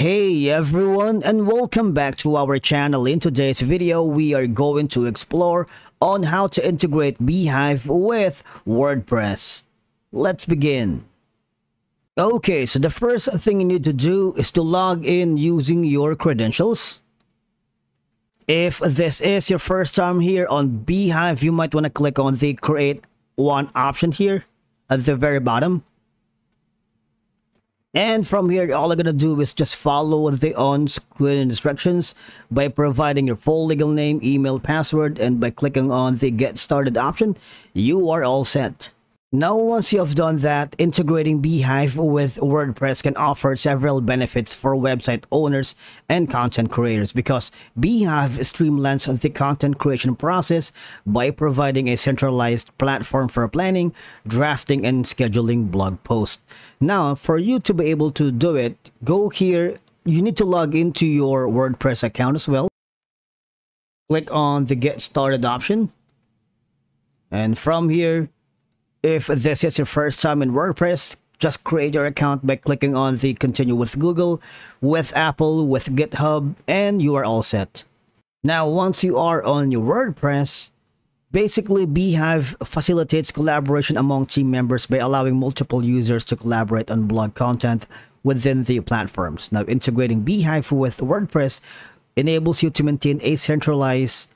Hey everyone and welcome back to our channel. In today's video, we are going to explore on how to integrate Beehiiv with WordPress. Let's begin. Okay, so the first thing you need to do is to log in using your credentials. If this is your first time here on Beehiiv, you might want to click on the create one option here at the very bottom. And from here, all I'm to do is just follow the on-screen instructions by providing your full legal name, email, password, and by clicking on the Get Started option, you are all set. Now, once you have done that, integrating Beehiiv with WordPress can offer several benefits for website owners and content creators because Beehiiv streamlines the content creation process by providing a centralized platform for planning, drafting, and scheduling blog posts. Now, for you to be able to do it, go here. You need to log into your WordPress account as well. Click on the Get Started option. And from here, if this is your first time in WordPress, just create your account by clicking on the continue with Google, with Apple, with GitHub, and you are all set. Now, once you are on your WordPress, basically Beehiiv facilitates collaboration among team members by allowing multiple users to collaborate on blog content within the platforms. Now, integrating Beehiiv with WordPress enables you to maintain a centralized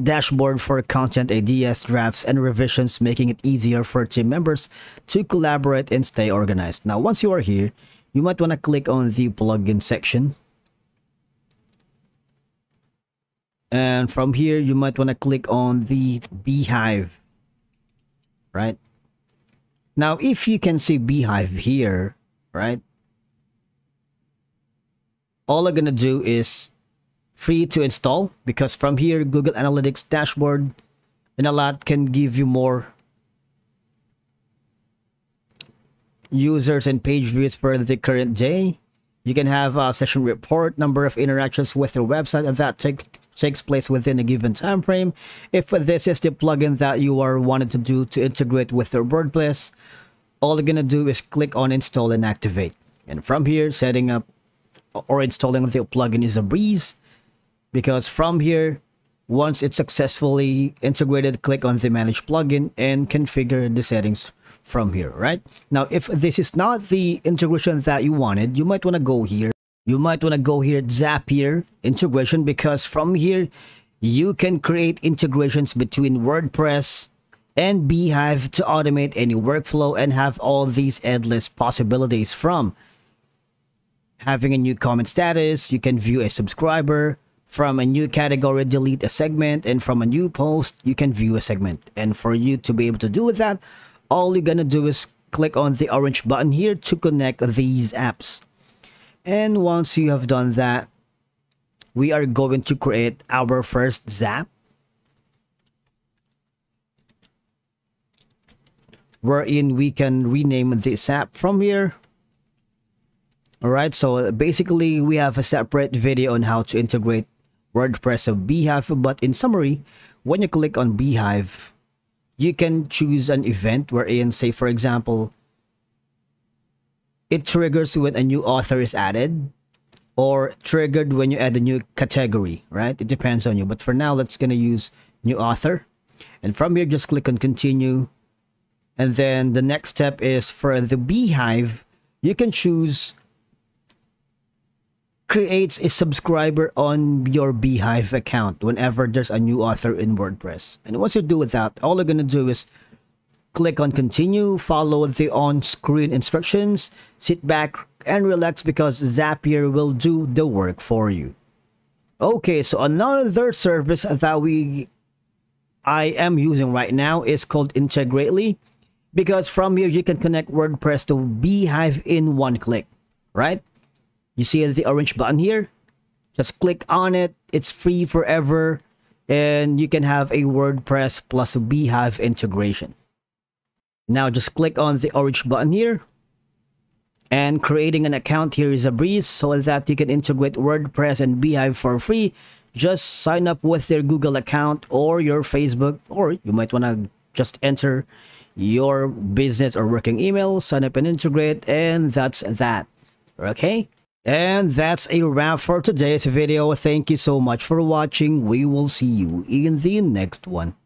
dashboard for content ideas, drafts, and revisions, making it easier for team members to collaborate and stay organized. Now, once you are here, you might want to click on the plugin section. And from here, you might want to click on the Beehiiv, right? Now, if you can see Beehiiv here, right? All I'm going to do is free to install because from here Google Analytics dashboard and a lot can give you more users and page views for the current day. You can have a session report, number of interactions with your website, and that take, takes place within a given time frame. If this is the plugin that you are wanting to do to integrate with your WordPress, all you're gonna do is click on install and activate. And from here, setting up or installing the plugin is a breeze because from here, once it's successfully integrated, click on the manage plugin and configure the settings from here, right? Now, if this is not the integration that you wanted, you might want to go here. You might want to go here, Zapier integration, because from here, you can create integrations between WordPress and Beehiiv to automate any workflow and have all these endless possibilities from having a new comment status, you can view a subscriber, from a new category, delete a segment, and from a new post, you can view a segment. And for you to be able to do that, all you're gonna do is click on the orange button here to connect these apps. And once you have done that, we are going to create our first Zap. Wherein we can rename this app from here. Alright, so basically we have a separate video on how to integrate WordPress of Beehiiv, but in summary, when you click on Beehiiv, you can choose an event wherein, say for example, it triggers when a new author is added or triggered when you add a new category, right? It depends on you. But for now, let's gonna use new author. And from here, just click on continue. And then the next step is for the Beehiiv, you can choose creates a subscriber on your Beehiiv account whenever there's a new author in WordPress. And once you do with that, all you're going to do is click on continue, follow the on-screen instructions, sit back and relax because Zapier will do the work for you. Okay, so another service that we I am using right now is called Integrately because from here you can connect WordPress to Beehiiv in one click, right? You see the orange button here? Just click on it. It's free forever. And you can have a WordPress plus a Beehiiv integration. Now just click on the orange button here. And creating an account here is a breeze so that you can integrate WordPress and Beehiiv for free. Just sign up with your Google account or your Facebook or you might want to just enter your business or working email, sign up and integrate, and that's that Okay? And that's a wrap for today's video. Thank you so much for watching. We will see you in the next one.